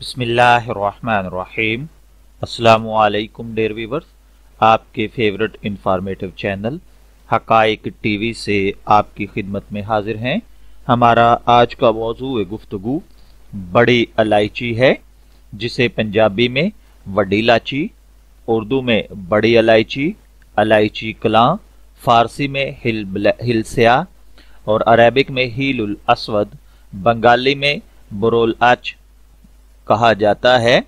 بسم اللہ الرحمن الرحیم۔ السلام علیکم ڈیر ویورز، آپ کے فیورٹ انفارمیٹو چینل حقائق ٹی وی سے آپ کی خدمت میں حاضر ہیں۔ ہمارا آج کا موضوع گفتگو بڑی الائچی ہے، جسے پنجابی میں وڈی لاچی، اردو میں بڑی الائچی الائچی کلاں، فارسی میں ہل سیاہ، اور عربک میں ہیل الاسود، بنگالی میں برول اچ کہا جاتا ہے۔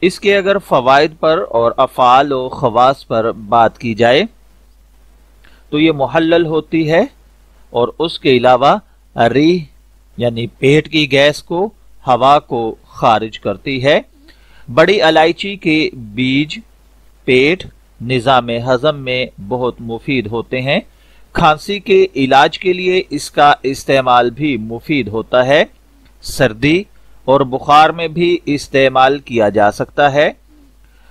اس کے اگر فوائد پر اور افعال و خواص پر بات کی جائے، تو یہ محلل ہوتی ہے اور اس کے علاوہ ریح یعنی پیٹ کی گیس کو، ہوا کو خارج کرتی ہے۔ بڑی الائچی کے بیج، پیٹ نظام ہضم میں بہت مفید ہوتے ہیں۔ کھانسی کے علاج کے لیے اس کا استعمال بھی مفید ہوتا ہے۔ سردی اور بخار میں بھی استعمال کیا جا سکتا ہے۔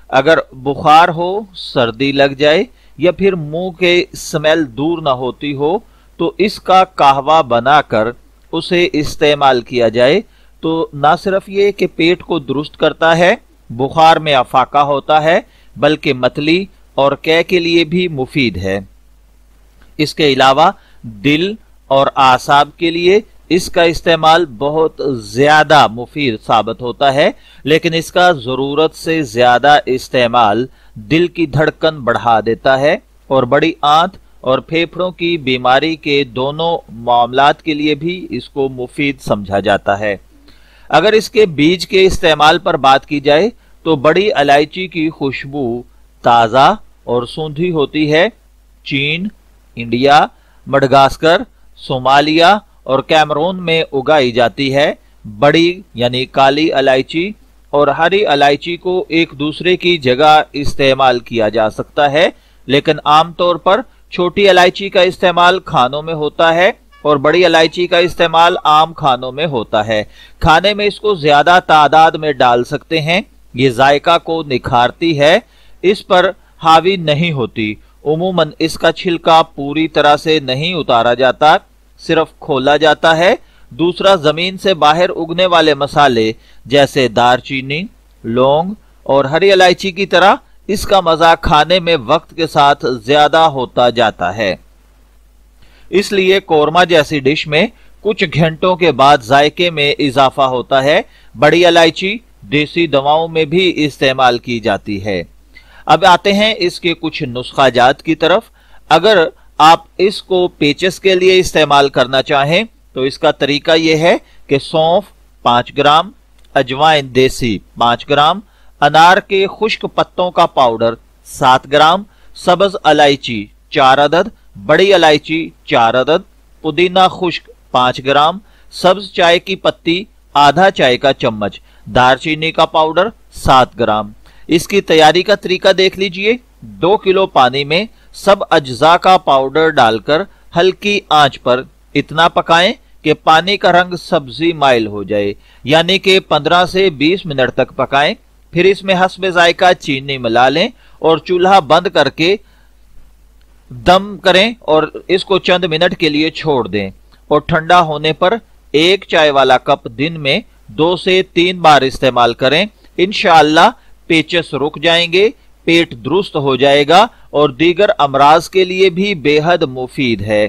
اگر بخار ہو، سردی لگ جائے یا پھر منہ کے سمیل دور نہ ہوتی ہو، تو اس کا کہوا بنا کر اسے استعمال کیا جائے۔ تو نہ صرف یہ کہ پیٹ کو درست کرتا ہے، بخار میں افاقہ ہوتا ہے، بلکہ متلی اور کے کے لیے بھی مفید ہے۔ اس کے علاوہ دل اور آساب کے لیے اس کا استعمال بہت زیادہ مفید ثابت ہوتا ہے، لیکن اس کا ضرورت سے زیادہ استعمال دل کی دھڑکن بڑھا دیتا ہے اور بڑی آنت اور پھیپڑوں کی بیماری کے دونوں معاملات کے لیے بھی اس کو مفید سمجھا جاتا ہے۔ اگر اس کے بیج کے استعمال پر بات کی جائے تو بڑی الائچی کی خوشبو تازہ اور سوندھی ہوتی ہے۔ چین، انڈیا مڈگاسکر صومالیہ اور کیمرون میں اگائی جاتی ہے، بڑی یعنی کالی الائچی، اور ہری الائچی کو ایک دوسرے کی جگہ استعمال کیا جا سکتا ہے، لیکن عام طور پر چھوٹی الائچی کا استعمال کھانوں میں ہوتا ہے اور بڑی الائچی کا استعمال عام کھانوں میں ہوتا ہے۔ کھانے میں اس کو زیادہ تعداد میں ڈال سکتے ہیں، یہ ذائقہ کو نکھارتی ہے، اس پر حاوی نہیں ہوتی۔ عموماً اس کا چھلکا پوری طرح سے نہیں اتارا جاتا۔ صرف کھولا جاتا ہے، دوسرا زمین سے باہر اگنے والے مسالے، جیسے دار چینی، لونگ اور ہری الائچی کی طرح، اس کا مزہ کھانے میں وقت کے ساتھ زیادہ ہوتا جاتا ہے۔ اس لیے کورما جیسی ڈش میں کچھ گھنٹوں کے بعد ذائقے میں اضافہ ہوتا ہے۔ بڑی الائچی دیسی دواؤں میں بھی استعمال کی جاتی ہے۔ اب آتے ہیں اس کے کچھ نسخہ جات کی طرف۔ اگر آپ اس کو پیچس کے لیے استعمال کرنا چاہیں تو اس کا طریقہ یہ ہے کہ سونف پانچ گرام، اجوائن دیسی پانچ گرام، انار کے خشک پتوں کا پاؤڈر سات گرام، سبز الائچی چار عدد، بڑی الائچی چار عدد، پودینہ خشک پانچ گرام، سبز چائے کی پتی آدھا چائے کا چمچ دار چینی کا پاؤڈر سات گرام۔ اس کی تیاری کا طریقہ دیکھ لیجیے۔ دو کلو پانی میں سب اجزاء کا پاؤڈر ڈال کر ہلکی آنچ پر اتنا پکائیں کہ پانی کا رنگ سبزی مائل ہو جائے یعنی کہ پندرہ سے بیس منٹ تک پکائیں۔ پھر اس میں حسب ذائقہ چینی ملا لیں اور چولہا بند کر کے دم کریں اور اس کو چند منٹ کے لیے چھوڑ دیں۔ اور ٹھنڈا ہونے پر ایک چائے والا کپ دن میں دو سے تین بار استعمال کریں۔ انشاءاللہ پیچس رک جائیں گے، پیٹ درست ہو جائے گا۔ اور دیگر امراض کے لیے بھی بے حد مفید ہے۔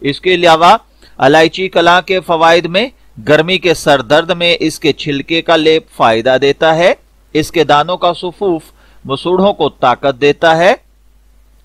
اس کے علاوہ، الائچی کلا کے فوائد میں گرمی کے سر درد میں اس کے چھلکے کا لیپ فائدہ دیتا ہے۔ اس کے دانوں کا صفوف مسوڑوں کو طاقت دیتا ہے۔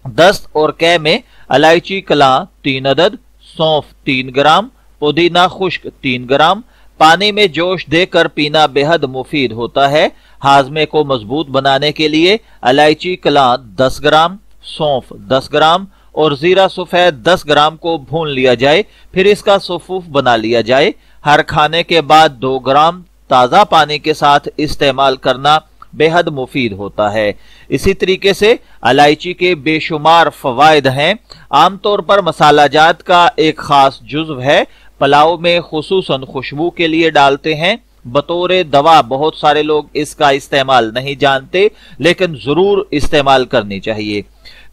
دست اور کے میں الائچی کلا تین عدد، سونف تین گرام، پودینہ خشک تین گرام، پانی میں جوش دے کر پینا بے حد مفید ہوتا ہے۔ ہاضمے کو مضبوط بنانے کے لیے الائچی کلا دس گرام سونف دس گرام اور زیرہ سفید دس گرام کو بھون لیا جائے، پھر اس کا صفوف بنا لیا جائے۔ ہر کھانے کے بعد دو گرام تازہ پانی کے ساتھ استعمال کرنا بے حد مفید ہوتا ہے۔ اسی طریقے سے الائچی کے بے شمار فوائد ہیں۔ عام طور پر مسالہ جات کا ایک خاص جزو ہے۔ پلاؤ میں خصوصاً خوشبو کے لیے ڈالتے ہیں۔ بطور دوا بہت سارے لوگ اس کا استعمال نہیں جانتے، لیکن ضرور استعمال کرنی چاہیے۔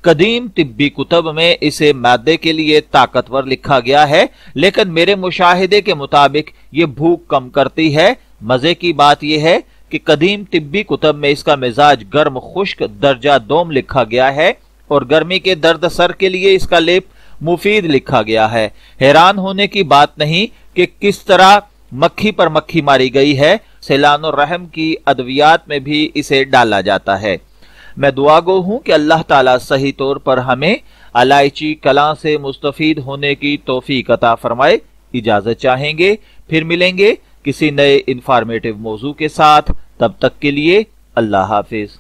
قدیم طبی کتب میں اسے مادے کے لیے طاقتور لکھا گیا ہے، لیکن میرے مشاہدے کے مطابق یہ بھوک کم کرتی ہے۔ مزے کی بات یہ ہے کہ قدیم طبی کتب میں اس کا مزاج گرم، خشک درجہ دوم لکھا گیا ہے اور گرمی کے درد سر کے لیے اس کا لیپ مفید لکھا گیا ہے۔ حیران ہونے کی بات نہیں کہ کس طرح مکھی پر مکھی ماری گئی ہے۔ سیلان الرحم کی ادویات میں بھی اسے ڈالا جاتا ہے۔ میں دعا گو ہوں کہ اللہ تعالیٰ صحیح طور پر ہمیں علائچی کلاں سے مستفید ہونے کی توفیق عطا فرمائے۔ اجازت چاہیں گے، پھر ملیں گے کسی نئے انفارمیٹو موضوع کے ساتھ۔ تب تک کے لیے اللہ حافظ۔